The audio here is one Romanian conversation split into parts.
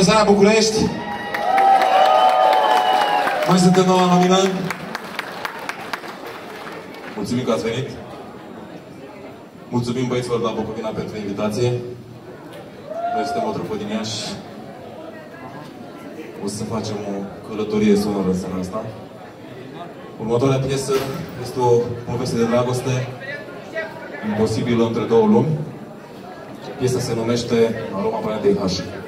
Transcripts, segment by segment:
Bună seara, București! Noi suntem noua nomină. Mulțumim că ați venit. Mulțumim băieților de la Bucovina pentru invitație. Noi suntem o trupă din Iași. O să facem o călătorie sonoră în seara asta. Următoarea piesă este o poveste de dragoste imposibilă între două lumi. Piesa se numește Aroma planetei H.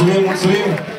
Mulțumim, mulțumim!